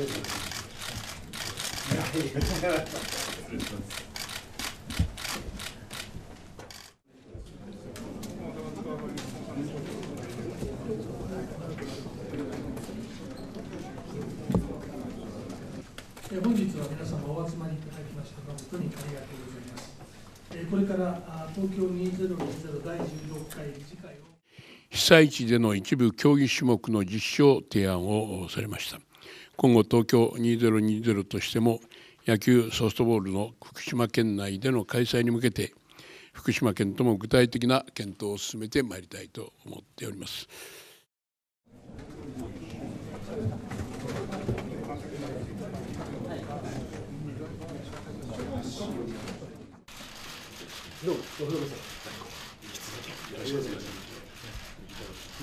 本日は皆様お集まりいただきました誠にありがとうございます。これから東京2020第16回理事会を被災地での一部競技種目の実証提案をされました今後東京2020としても野球ソフトボールの福島県内での開催に向けて福島県とも具体的な検討を進めてまいりたいと思っております。どうも、ご苦労様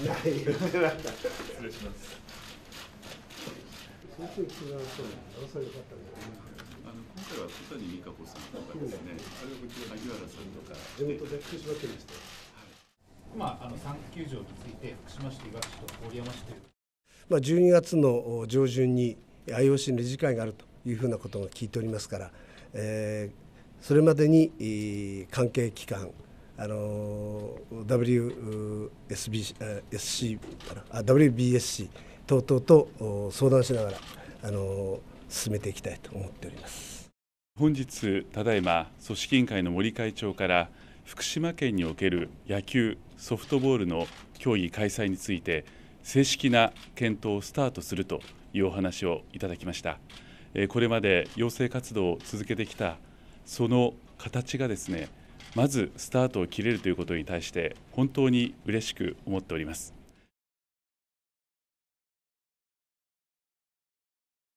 ない、失礼します。先生、気がそうなの、それ良かったね。あの今回は小谷美香子さんとかですね、あるいは萩原さんとか、地元で福島県でした。今、あの三球場について、福島市といわき市と郡山市という。まあ、12月の上旬に IOC の理事会があるというふうなことを聞いておりますから、えー、それまでに関係機関あの WSB SC WBSC 等々と相談しながらあの進めていきたいと思っております。本日ただいま組織委員会の森会長から福島県における野球ソフトボールの競技開催について正式な検討をスタートするというお話をいただきました。これまで養成活動を続けてきたその形がですねまずスタートを切れるということに対して本当に嬉しく思っております。